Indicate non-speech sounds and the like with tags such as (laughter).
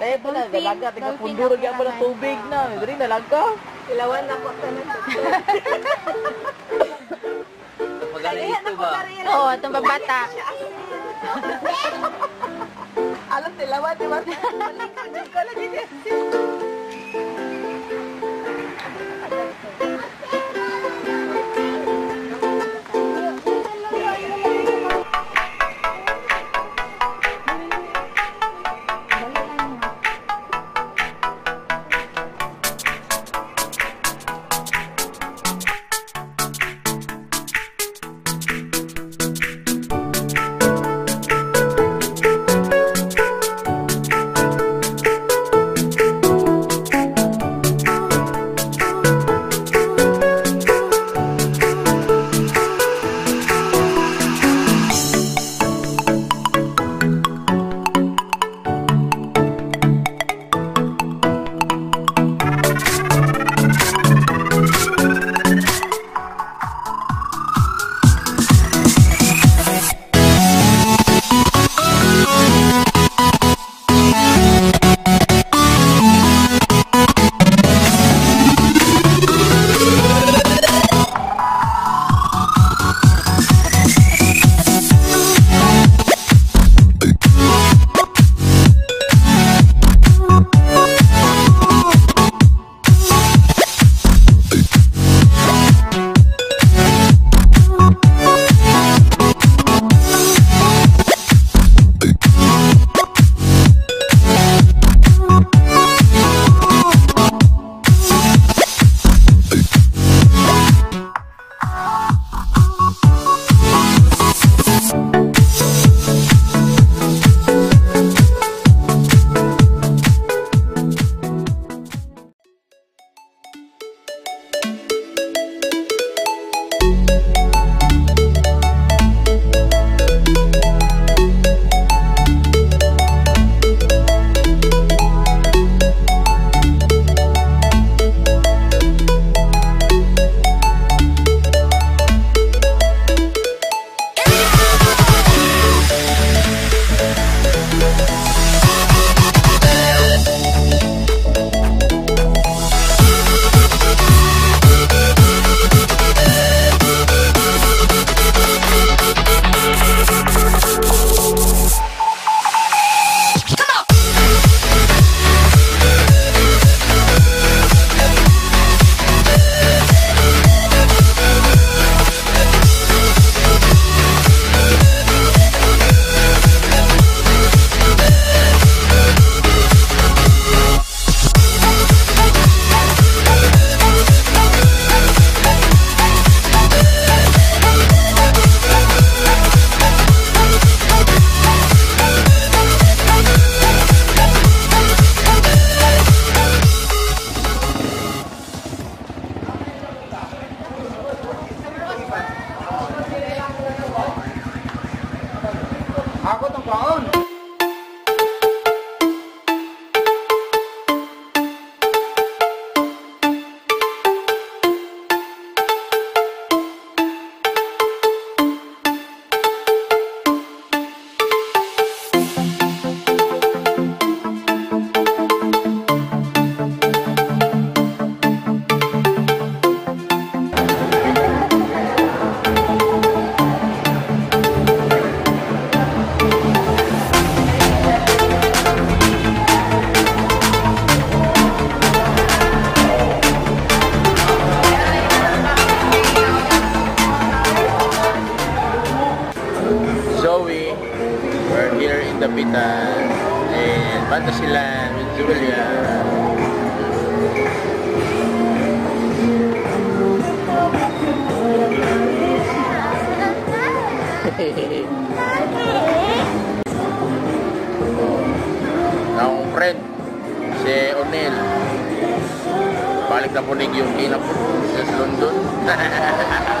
Kaya pala, Dolphin, dalaga, tiga dolphin, punduro kaya pala naman. tubig na. Dali, dalaga. Ilawan na ko sa (laughs) Magaling ito ba? Oo, itong babata. (laughs) Alam, tilawan, di ba? (laughs) Malikod yung ko Zoe, we're here in Dapitan and Bantasilan with Julia. (laughs) Ang friend, si O'Neil. Balik na po na po sa London. (laughs)